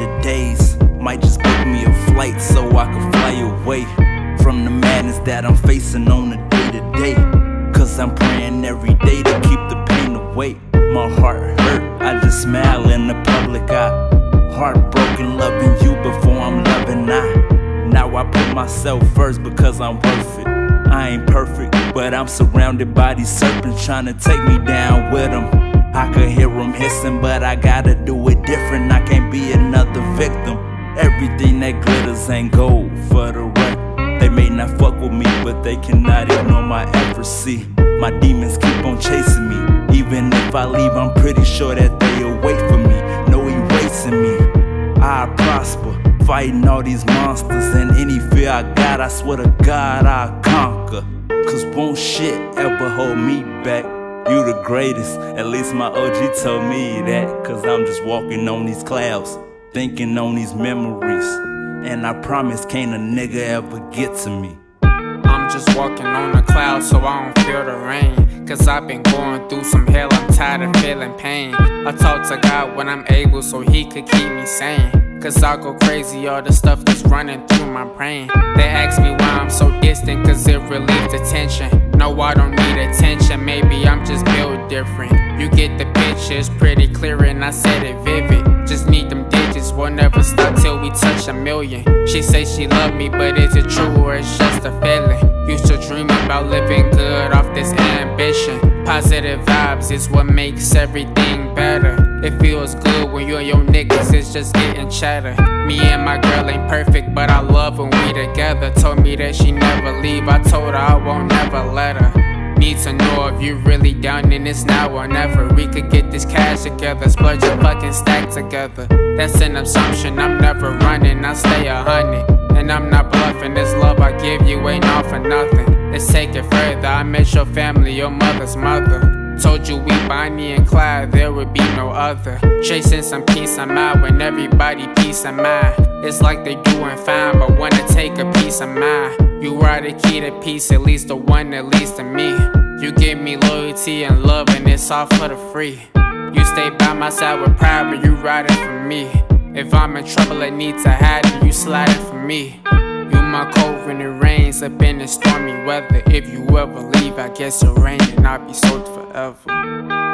later days. Might just book me a flight so I can fly away from the madness that I'm facing on a day to day. Cause I'm praying every day to keep the pain away. My heart hurt, I just smile in the public eye. Heartbroken, loving you before I'm loving I. Now I put myself first because I'm worth it. I ain't perfect, but I'm surrounded by these serpents trying to take me down with them. I could hear them hissing, but I gotta do it different. I can't be another victim. Everything that glitters ain't gold for the record. They may not fuck with me, but they cannot ignore my efforts. See, my demons keep on chasing me. Even if I leave, I'm pretty sure that they await for me. No erasing me. I prosper, fighting all these monsters. And any fear I got, I swear to God, I'll conquer. Cause won't shit ever hold me back. You the greatest, at least my OG told me that. Cause I'm just walking on these clouds, thinking on these memories. And I promise can't a nigga ever get to me. I'm just walking on a cloud so I don't feel the rain. Cause I've been going through some hell, I'm tired of feeling pain. I talk to God when I'm able so He could keep me sane. Cause I go crazy, all the stuff that's running through my brain. They ask me why I'm so distant, cause it relieves the tension. No, I don't need attention, maybe I'm just built different. You get the picture, it's pretty clear, and I said it vivid. Just need them digits, we'll never stop till we touch a million. She say she love me, but is it true or it's just a feeling? Used to dream about living good off this ambition. Positive vibes is what makes everything better. It feels good when you and your niggas is just getting chatter. Me and my girl ain't perfect, but I love when we together. That she never leave, I told her I won't never let her. Need to know if you really down in this now or never. We could get this cash together, splurge and fucking stack together. That's an assumption, I'm never running, I stay a hundred. And I'm not bluffing, this love I give you ain't all for nothing. Let's take it further, I met your family, your mother's mother. Told you we Bonnie and Clyde, there would be no other. Chasing some peace of mind when everybody peace of mind. It's like they doing fine, but wanna take a piece of mind. You are the key to peace, at least the one that leads to me. You give me loyalty and love, and it's all for the free. You stay by my side with pride, but you riding for me. If I'm in trouble, I need to hide, and you sliding for me. When it rains up in the stormy weather. If you ever leave, I guess it'll rain and I'll be soaked forever.